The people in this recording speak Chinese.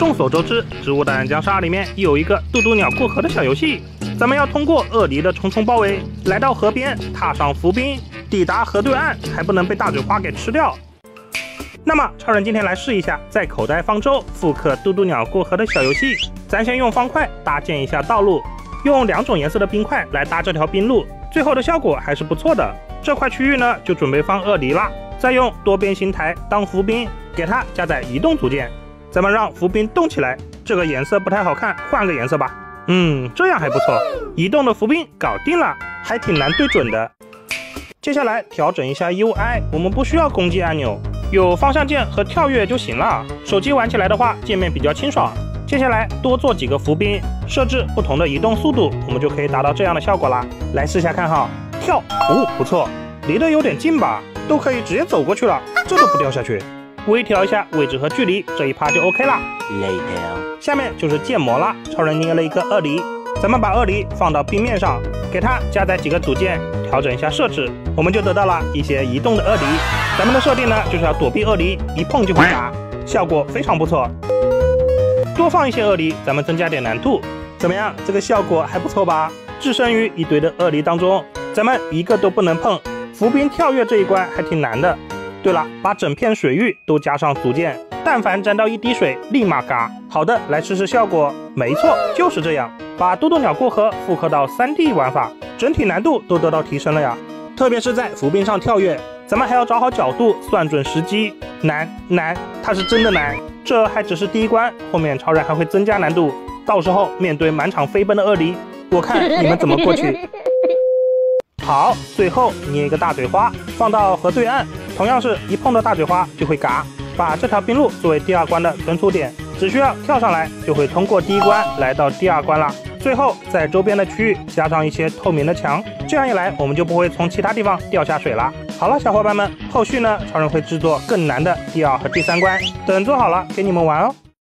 众所周知，《植物大战僵尸二》里面有一个渡渡鸟过河的小游戏，咱们要通过鳄梨的重重包围，来到河边，踏上浮冰，抵达河对岸，还不能被大嘴花给吃掉。那么，超人今天来试一下，在口袋方舟复刻渡渡鸟过河的小游戏。咱先用方块搭建一下道路，用两种颜色的冰块来搭这条冰路，最后的效果还是不错的。这块区域呢，就准备放鳄梨啦。再用多边形台当浮冰，给它加载移动组件。咱们让浮冰动起来，这个颜色不太好看，换个颜色吧。嗯，这样还不错。移动的浮冰搞定了，还挺难对准的。接下来调整一下 UI，我们不需要攻击按钮。有方向键和跳跃就行了。手机玩起来的话，界面比较清爽。接下来多做几个浮冰，设置不同的移动速度，我们就可以达到这样的效果啦。来试下看哈，跳，哦，不错，离得有点近吧，都可以直接走过去了，这都不掉下去。微调一下位置和距离，这一趴就 OK 了。Later，下面就是建模啦。超人捏了一个鳄梨，咱们把鳄梨放到冰面上，给它加载几个组件，调整一下设置，我们就得到了一些移动的鳄梨。咱们的设定呢，就是要躲避鳄梨，一碰就会打，效果非常不错。多放一些鳄梨，咱们增加点难度，怎么样？这个效果还不错吧？置身于一堆的鳄梨当中，咱们一个都不能碰。浮冰跳跃这一关还挺难的。对了，把整片水域都加上组件，但凡沾到一滴水，立马嘎。好的，来试试效果。没错，就是这样。把渡渡鸟过河复刻到 3D 玩法，整体难度都得到提升了呀。特别是在浮冰上跳跃。咱们还要找好角度，算准时机，难难，它是真的难。这还只是第一关，后面超人还会增加难度。到时候面对满场飞奔的鳄梨，我看你们怎么过去。好，最后捏一个大嘴花，放到河对岸，同样是一碰到大嘴花就会嘎。把这条冰路作为第二关的存储点，只需要跳上来就会通过第一关来到第二关了。最后在周边的区域加上一些透明的墙，这样一来我们就不会从其他地方掉下水了。好了，小伙伴们，后续呢，超人会制作更难的第二和第三关，等做好了给你们玩哦。